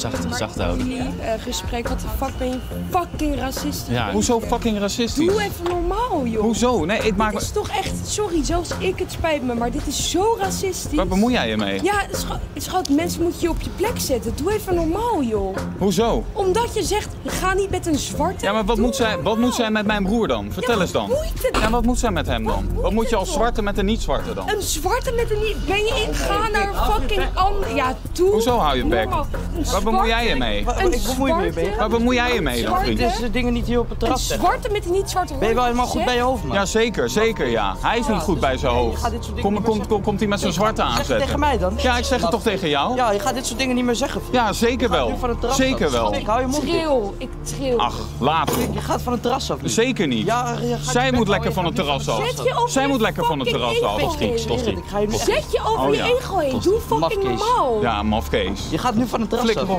zacht, zacht houden. Jullie eh, gesprek, wat de fuck ben je fucking racistisch. Ja, Hoezo fucking racistisch? Doe even normaal, joh. Hoezo? Nee, ik maak me... is toch echt, sorry, zelfs ik, het spijt me, maar dit is zo racistisch. Waar bemoei jij je mee? Ja, schat, schat, mensen moet je op je plek zetten. Doe even normaal, joh. Hoezo? Omdat je zegt, ga niet met een zwarte. Ja, maar wat Doe moet, zij, wat moet zij met mijn broer dan? Vertel Ja, eens dan. het? Ja, wat moet zij met hem dan? Wat moet je het als toch? zwarte met een niet-zwarte dan? Een zwarte met een niet. Ben je in ga naar fucking ander. Ja, doe. Hoezo hou je bek? Een Waar bemoei jij je mee? Waar- Een ik bemoei me mee. Waar bemoei jij je mee dan, Zwarte- vriend? Deze dingen niet hier op het Een terras zeggen. zwarte met een niet zwarte Ben je wel helemaal goed bij je zeg. hoofd, man? Ja, zeker, zeker ja. Hij is niet goed bij zijn Je hoofd. gaat dit soort dingen Kom, kom, komt hij met zijn zwarte Zeg het aanzetten? tegen mij dan. Ja, ik zeg het toch tegen jou? Ja, je gaat dit soort dingen niet meer zeggen. Ja, zeker wel. van het terras Zeker wel. Ik hou je mond dicht. Tril, ik tril. Ach, later. Je gaat van het terras af. nu. Zeker niet. Ja, je gaat Zij moet lekker van het terras af. van Zet je over Zij je moet lekker van het fucking terras af. Zet je over Oh, je ja. ego heen. Doe fucking Mafkees. normaal. Ja, mafkees. Je gaat nu van het terras flikker.